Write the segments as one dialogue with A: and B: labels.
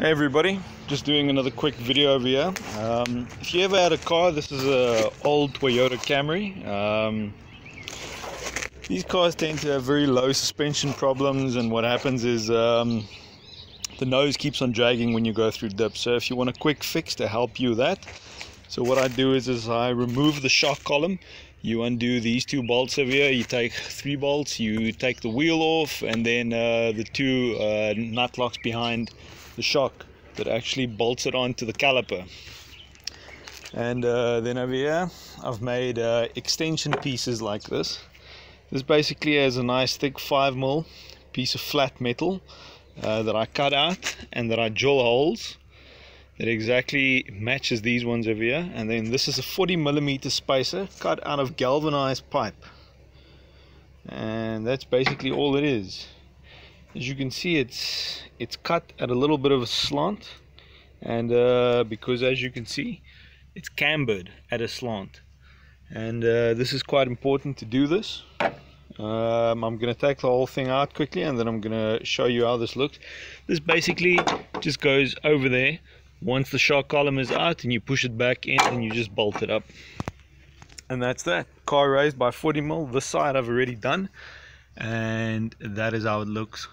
A: Hey everybody, just doing another quick video over here. Um, if you ever had a car, this is a old Toyota Camry. Um, these cars tend to have very low suspension problems and what happens is um, the nose keeps on dragging when you go through dips. So if you want a quick fix to help you with that, so what I do is, is I remove the shock column. You undo these two bolts over here. You take three bolts. You take the wheel off and then uh, the two uh, nut locks behind the shock that actually bolts it onto the caliper. And uh, then over here I've made uh, extension pieces like this. This basically has a nice thick 5 mil piece of flat metal uh, that I cut out and that I drill holes that exactly matches these ones over here. And then this is a 40 millimeter spacer cut out of galvanized pipe. And that's basically all it is. As you can see it's it's cut at a little bit of a slant. And uh, because as you can see it's cambered at a slant. And uh, this is quite important to do this. Um, I'm going to take the whole thing out quickly and then I'm going to show you how this looks. This basically just goes over there once the shock column is out and you push it back in and you just bolt it up. And that's that. Car raised by 40 mil. This side I've already done. And that is how it looks.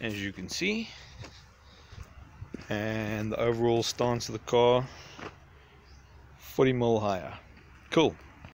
A: As you can see. And the overall stance of the car 40 mil higher. Cool